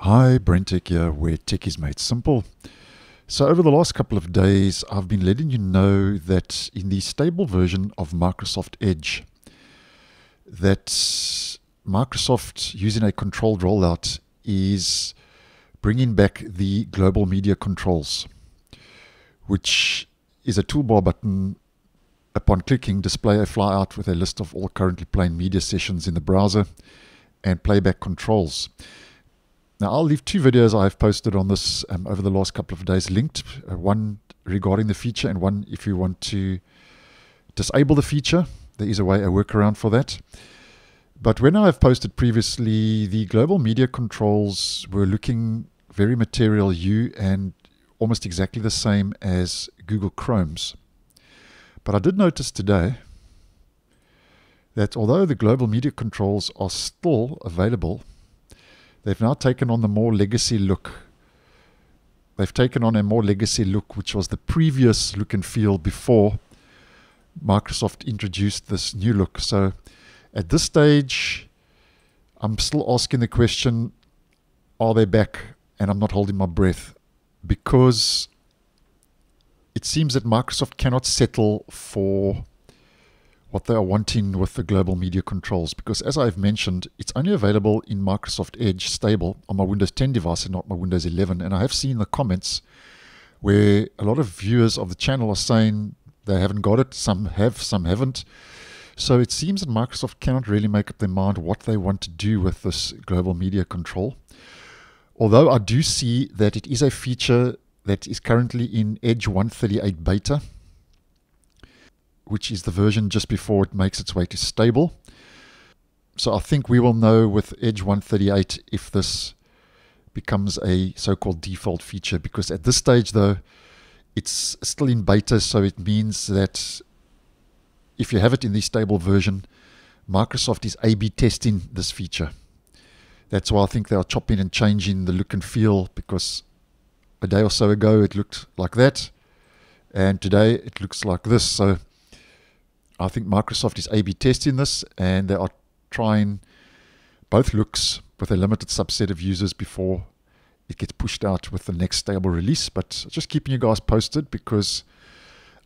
Hi, BrenTech here, where tech is made simple. So, over the last couple of days, I've been letting you know that in the stable version of Microsoft Edge, that Microsoft, using a controlled rollout, is bringing back the global media controls, which is a toolbar button. Upon clicking, display a flyout with a list of all currently playing media sessions in the browser and playback controls. Now, I'll leave two videos I've posted on this um, over the last couple of days linked. Uh, one regarding the feature, and one if you want to disable the feature. There is a way, a workaround for that. But when I've posted previously, the global media controls were looking very Material You and almost exactly the same as Google Chrome's. But I did notice today that although the global media controls are still available, They've now taken on the more legacy look. They've taken on a more legacy look, which was the previous look and feel before Microsoft introduced this new look. So at this stage, I'm still asking the question are they back? And I'm not holding my breath because it seems that Microsoft cannot settle for what they are wanting with the global media controls because as I've mentioned, it's only available in Microsoft Edge stable on my Windows 10 device and not my Windows 11. And I have seen the comments where a lot of viewers of the channel are saying they haven't got it, some have, some haven't. So it seems that Microsoft cannot really make up their mind what they want to do with this global media control. Although I do see that it is a feature that is currently in Edge 138 beta which is the version just before it makes its way to stable. So I think we will know with Edge 138 if this becomes a so-called default feature because at this stage though it's still in beta so it means that if you have it in the stable version Microsoft is A-B testing this feature. That's why I think they are chopping and changing the look and feel because a day or so ago it looked like that and today it looks like this. So I think Microsoft is A-B testing this, and they are trying both looks with a limited subset of users before it gets pushed out with the next stable release. But just keeping you guys posted because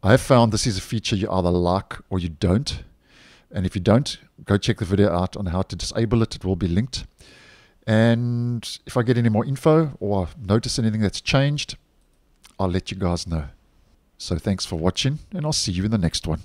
I have found this is a feature you either like or you don't. And if you don't, go check the video out on how to disable it. It will be linked. And if I get any more info or notice anything that's changed, I'll let you guys know. So thanks for watching, and I'll see you in the next one.